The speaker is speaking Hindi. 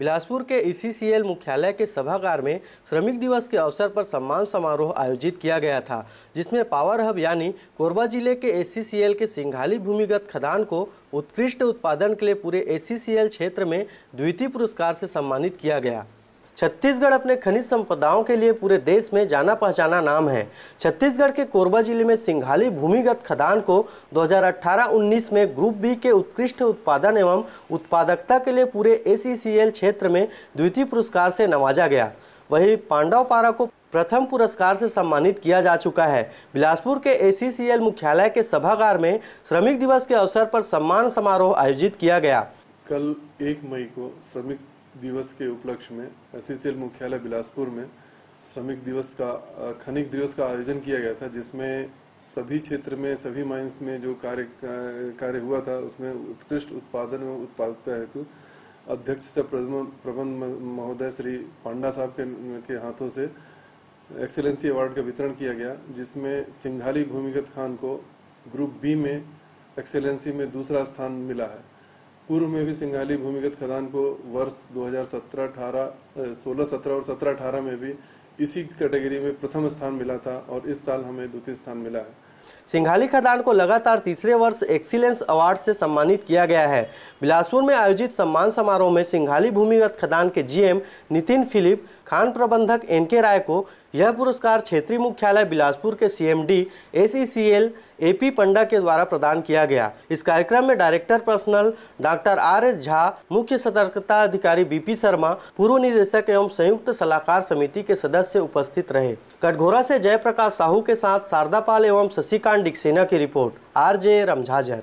बिलासपुर के ईसीसीएल मुख्यालय के सभागार में श्रमिक दिवस के अवसर पर सम्मान समारोह आयोजित किया गया था, जिसमें पावर हब यानी कोरबा ज़िले के एससीसीएल के सिंघाली भूमिगत खदान को उत्कृष्ट उत्पादन के लिए पूरे एससीसीएल क्षेत्र में द्वितीय पुरस्कार से सम्मानित किया गया। छत्तीसगढ़ अपने खनिज संपदाओं के लिए पूरे देश में जाना पहचाना नाम है। छत्तीसगढ़ के कोरबा ज़िले में सिंघाली भूमिगत खदान को 2018-19 में ग्रुप बी के उत्कृष्ट उत्पादन एवं उत्पादकता के लिए पूरे एसीसीएल क्षेत्र में द्वितीय पुरस्कार से नवाजा गया। वहीं पांडवपारा को प्रथम पुरस्कार से सम्मानित किया जा चुका है। बिलासपुर के एसीसीएल मुख्यालय के सभागार में श्रमिक दिवस के अवसर पर सम्मान समारोह आयोजित किया गया। कल एक मई को श्रमिक दिवस के उपलक्ष्य में एससीसीएल मुख्यालय बिलासपुर में श्रमिक दिवस का खनिक दिवस का आयोजन किया गया था जिसमें सभी क्षेत्र में सभी माइंस में जो कार्य कार्य हुआ था उसमें उत्कृष्ट उत्पादन एवं उत्पादकता हेतु अध्यक्ष से प्रबंध महोदय श्री पांडा साहब के, के हाथों से एक्सेलेंसी अवार्ड का वितरण किया गया जिसमें सिंघाली भूमिगत खान को ग्रुप बी में एक्सेलेंसी में दूसरा स्थान मिला है। पूर्व में भी सिंघाली भूमिगत खदान को वर्ष 2017 18 16 17 और 17 18 में भी इसी कैटेगरी में प्रथम स्थान मिला था और इस साल हमें द्वितीय स्थान मिला है। सिंघाली खदान को लगातार तीसरे वर्ष एक्सीलेंस अवार्ड से सम्मानित किया गया है। बिलासपुर में आयोजित सम्मान समारोह में सिंघाली भूमिगत खदान के जीएम नितिन फिलिप खान प्रबंधक एन के राय को यह पुरस्कार क्षेत्रीय मुख्यालय बिलासपुर के सीएमडी एसीसीएल एपी पंडा के द्वारा प्रदान किया गया। इस कार्यक्रम में director personnel doctor R S Jha, मुख्य सतर्कता अधिकारी बीपी शर्मा, पूर्व निदेशक एवं संयुक्त सलाहकार समिति के सदस्य उपस्थित रहे। कटघोरा से जयप्रकाश साहू के साथ शारदा पाल एवं शशिकांत डिक्सेना की रिपोर्ट आर जे रमझाझर।